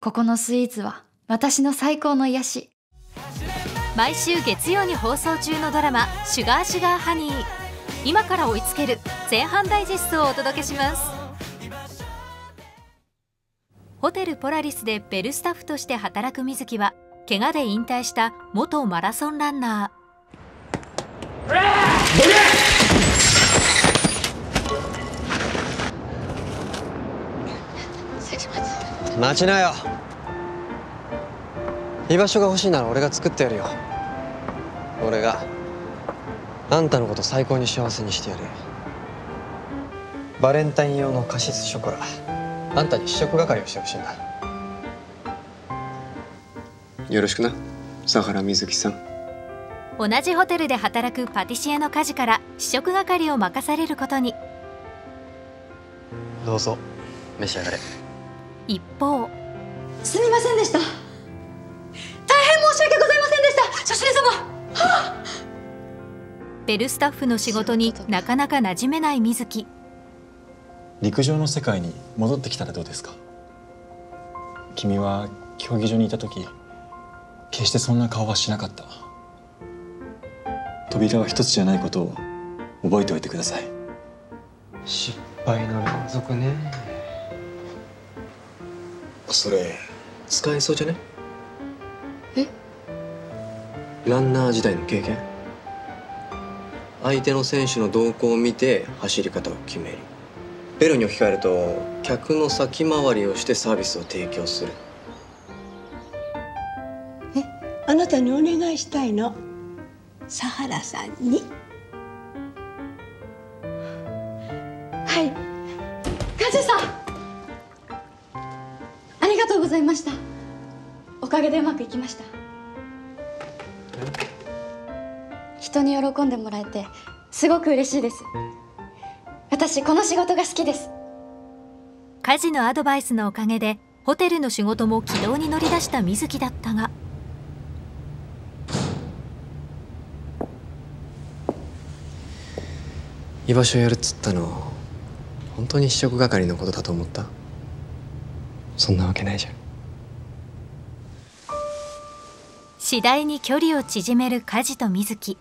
ここのスイーツは私の最高の癒し。毎週月曜に放送中のドラマ「シュガーシュガーハニー」今から追いつける前半ダイジェストをお届けします。ホテルポラリスでベルスタッフとして働く水木は怪我で引退した元マラソンランナー。待ちなよ。居場所が欲しいなら俺が作ってやるよ。俺があんたのこと最高に幸せにしてやるバレンタイン用のカシスショコラあんたに試食係をしてほしいんだ。よろしくな。佐原瑞希さん。ー同じホテルで働くパティシエの家事から試食係を任されることに。どうぞ。召し上がれ一方。すみませんでした。大変申し訳ございませんでした。初心様。ベルスタッフの仕事になかなか馴染めない水木。陸上の世界に戻ってきたらどうですか？君は競技場にいた時決してそんな顔はしなかった。扉は一つじゃないことを覚えておいてください。失敗の連続ねそれ使えそうじゃね？え？ランナー時代の経験？相手の選手の動向を見て走り方を決める。ベロに置き換えると客の先回りをしてサービスを提供する。あなたにお願いしたいの？佐原さんに？とうございました。おかげでうまくいきました。人に喜んでもらえてすごく嬉しいです。私この仕事が好きです。家事のアドバイスのおかげでホテルの仕事も軌道に乗り出した水木だったが。居場所やるっつったの本当に試食係のことだと思った？そんなわけないじゃん。次第に距離を縮める家事と水木。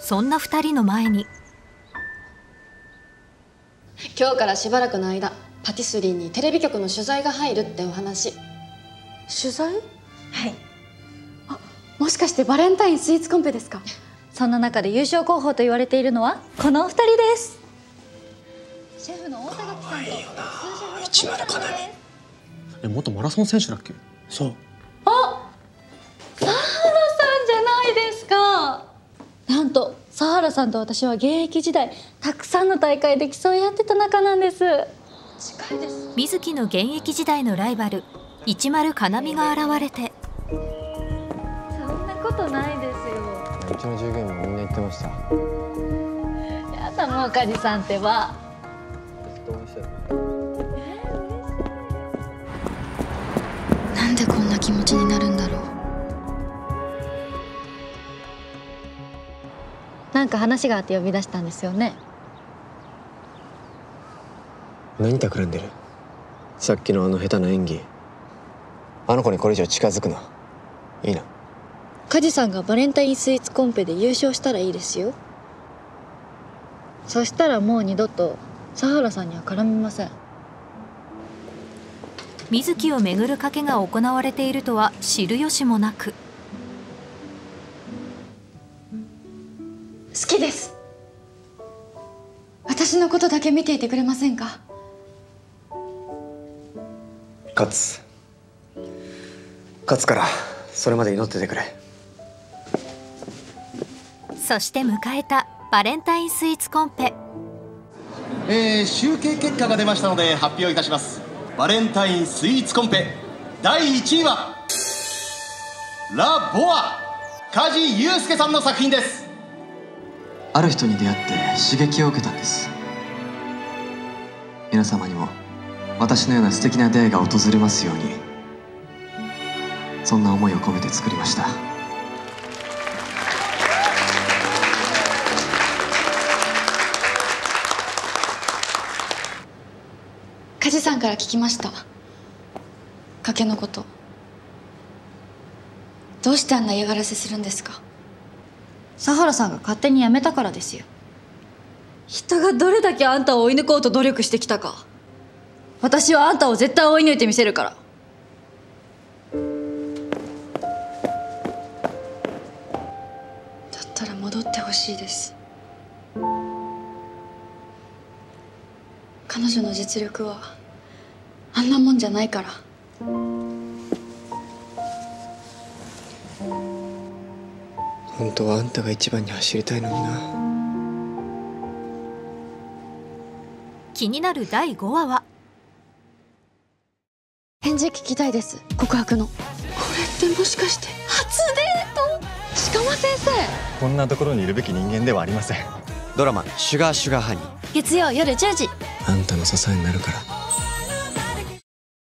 そんな二人の前に。今日からしばらくの間パティスリーにテレビ局の取材が入るってお話。取材？はい。あもしかしてバレンタインスイーツコンペですか？そんな中で優勝候補と言われているのはこのお二人です。シェフの大田垣さんとスーシェフの市丸かなみえ元マラソン選手だっけ？そう。佐原さんじゃないですか。なんと佐原さんと私は現役時代たくさんの大会で競い合ってた仲なんです。近いです。水木の現役時代のライバル一丸かなみが現れて。そんなことないですよ。うちの従業員もみんな言ってました。やだもう梶さんってば気持ちになるんだろう。なんか話があって呼び出したんですよね。何企んでる？さっきのあの下手な演技。あの子にこれ以上近づくな。いいな。梶さんがバレンタインスイーツコンペで優勝したらいいですよ。そしたらもう二度と佐原さんには絡みません水木をめぐる賭けが行われているとは知る由もなく。好きです。私のことだけ見ていてくれませんか？勝つ。勝つからそれまで祈っててくれ。そして迎えたバレンタインスイーツコンペ。えー集計結果が出ましたので発表いたしますバレンタインスイーツコンペ第1位はラ・ボア梶裕介さんの作品です。ある人に出会って刺激を受けたんです。皆様にも私のような素敵な出会いが訪れますようにそんな思いを込めて作りました。梶さんから聞きました。賭けのこと。どうしてあんな嫌がらせするんですか？佐原さんが勝手に辞めたからですよ。人がどれだけあんたを追い抜こうと努力してきたか。私はあんたを絶対追い抜いてみせるから。だったら戻ってほしいです。彼女の実力はあんなもんじゃないから。本当はあんたが一番に走りたいのにな。気になる第5話は。返事聞きたいです。告白の。これってもしかして初デート？鹿間先生。こんなところにいるべき人間ではありませんドラマ「シュガーシュガーハニー月曜夜10時」あんたの支えになるから